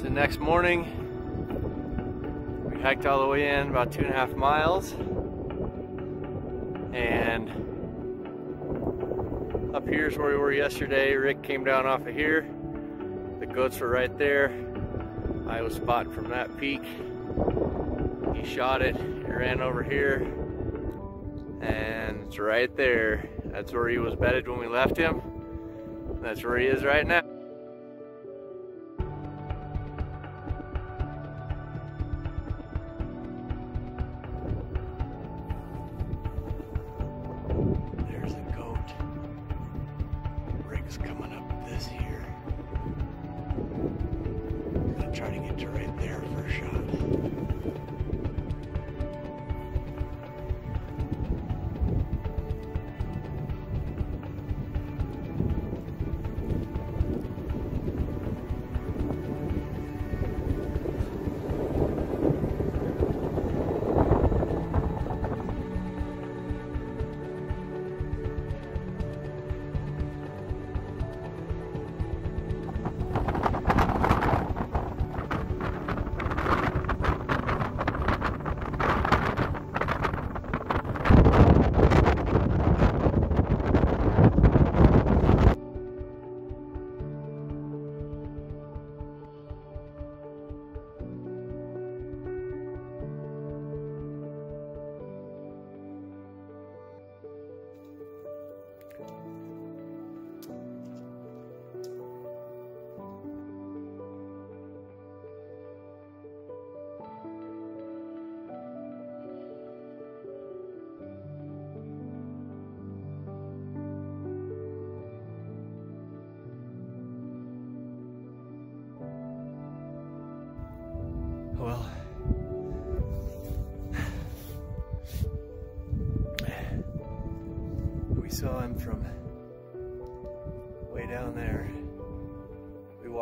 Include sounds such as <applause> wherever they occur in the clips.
So next morning, we hiked all the way in about two and a half miles. And up here's where we were yesterday. Rick came down off of here. The goats were right there. I was spotting from that peak. He shot it, he ran over here, and it's right there. That's where he was bedded when we left him. That's where he is right now.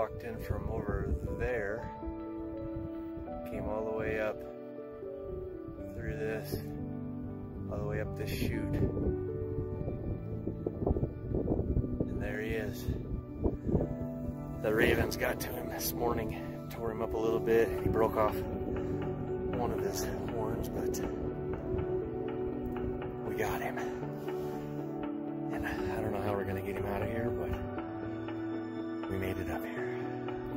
Walked in from over there, came all the way up through this, all the way up this chute. And there he is. The ravens got to him this morning, tore him up a little bit. He broke off one of his horns, but we got him. And I don't know how we're gonna get him out of here, but we made it up here.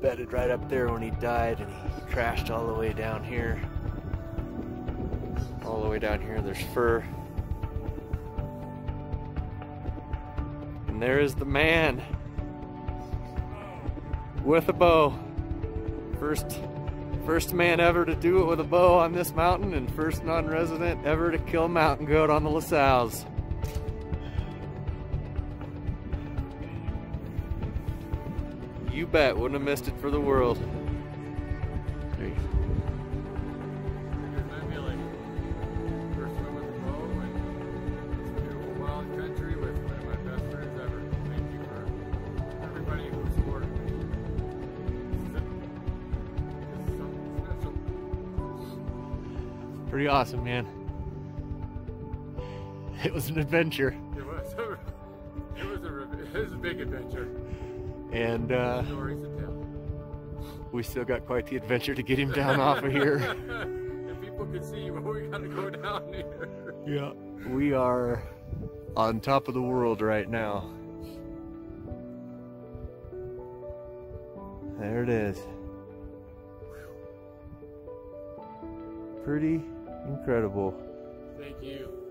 bedded right up there when he died and he crashed all the way down here. All the way down here, there's fur. And there is the man with a bow. First first man ever to do it with a bow on this mountain and first non-resident ever to kill a mountain goat on the La Sals. Who supported me. This is, this is something special. Pretty awesome, man. It was an adventure. And uh, Stories to tell. we still got quite the adventure to get him down off of here. <laughs> if people could see we gotta go down here. Yeah. We are on top of the world right now. There it is. Pretty incredible. Thank you.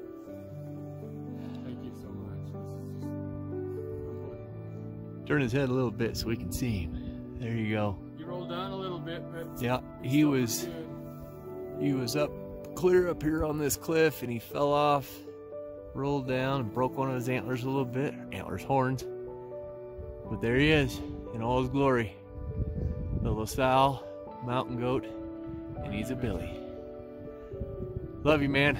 Turn his head a little bit so we can see him. There you go. You rolled down a little bit, but Yeah, he was good. he was up clear up here on this cliff and he fell off, rolled down and broke one of his antlers a little bit, antlers horns. But there he is in all his glory. The La Sal mountain goat, and he's a Billy. Love you, man.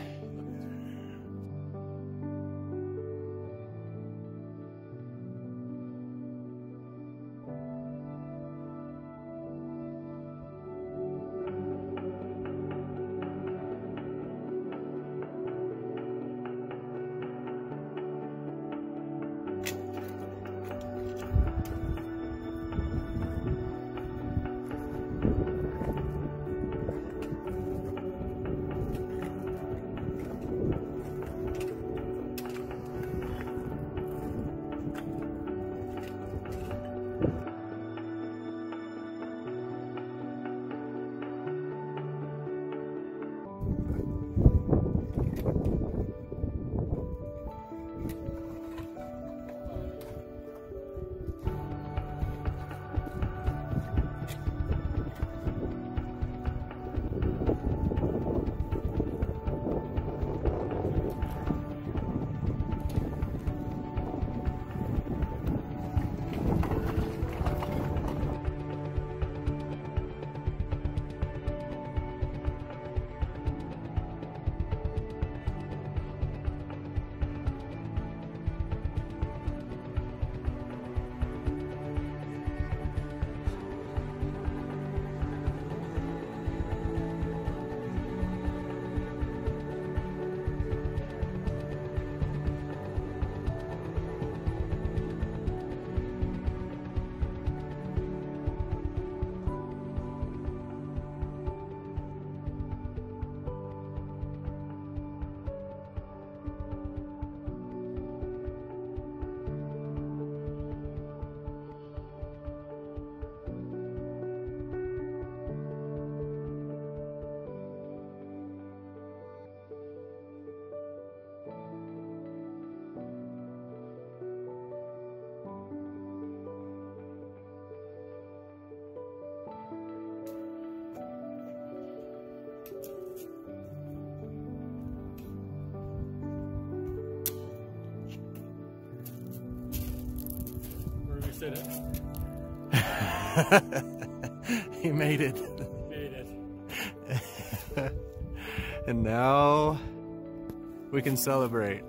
Sit it. <laughs> he made it. Made it. <laughs> and now we can celebrate.